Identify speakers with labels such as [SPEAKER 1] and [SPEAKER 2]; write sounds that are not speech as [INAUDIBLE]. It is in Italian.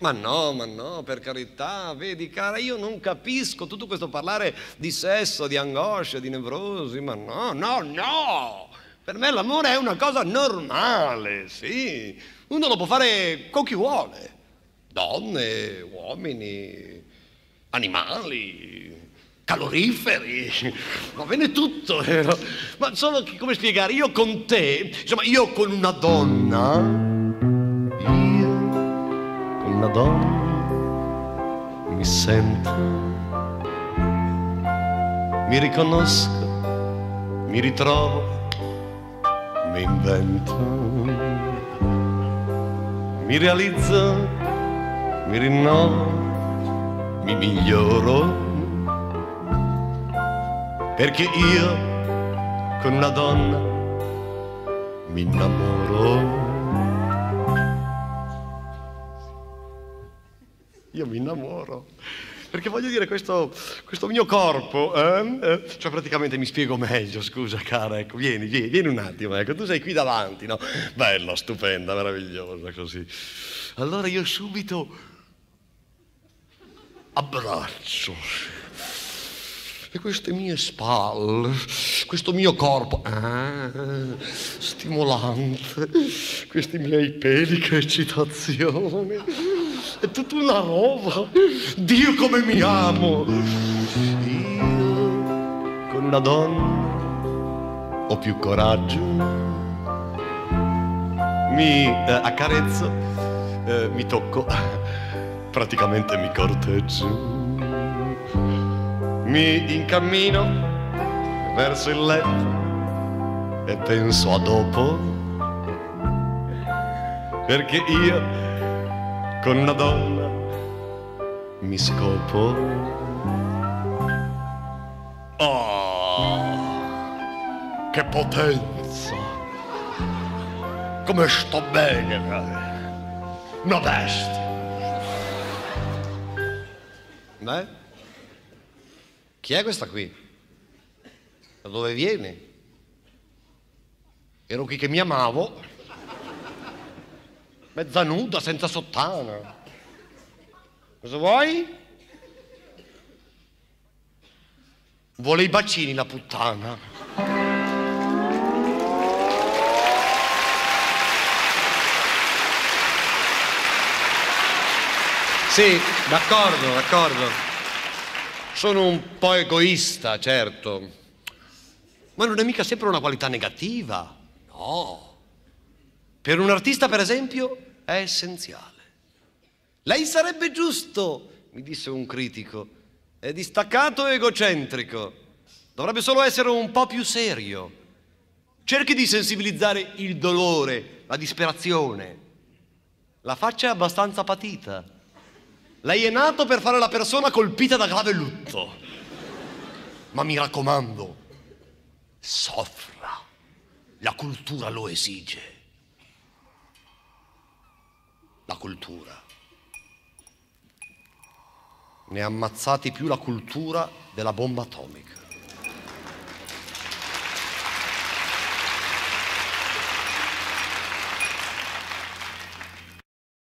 [SPEAKER 1] Ma no, ma no, per carità, vedi cara, io non capisco tutto questo parlare di sesso, di angoscia, di nevrosi, ma no, no, no! Per me l'amore è una cosa normale, sì. Uno lo può fare con chi vuole. Donne, uomini, animali, caloriferi, va bene tutto, vero? Ma solo come spiegare, io con te, insomma, io con una donna, una donna mi sento, mi riconosco, mi ritrovo, mi invento, mi realizzo, mi rinnovo, mi miglioro perché io con una donna mi innamoro. Io mi innamoro. Perché voglio dire, questo, questo mio corpo, eh, eh, cioè praticamente mi spiego meglio, scusa cara, ecco, vieni, vieni, vieni un attimo, ecco, tu sei qui davanti, no? Bella, stupenda, meravigliosa, così. Allora io subito abbraccio e queste mie spalle, questo mio corpo, ah, stimolante, questi miei peli, che eccitazione, è tutta una roba, Dio come mi amo. Io con una donna ho più coraggio, mi eh, accarezzo, eh, mi tocco, [LAUGHS] praticamente mi corteggio. Mi incammino verso il letto e penso a dopo, perché io con una donna mi scopo. Oh, che potenza! Come sto bene, una bestia. Beh? Chi è questa qui? Da dove viene? Ero qui che mi amavo, mezza nuda, senza sottana. Cosa vuoi? Vuole i bacini la puttana. Sì, d'accordo, d'accordo. Sono un po' egoista, certo, ma non è mica sempre una qualità negativa, no. Per un artista, per esempio, è essenziale. Lei sarebbe giusto, mi disse un critico, è distaccato e egocentrico, dovrebbe solo essere un po' più serio. Cerchi di sensibilizzare il dolore, la disperazione. La faccia è abbastanza patita. Lei è nato per fare la persona colpita da grave lutto. Ma mi raccomando, soffra. La cultura lo esige. La cultura. Ne ha ammazzati più la cultura della bomba atomica.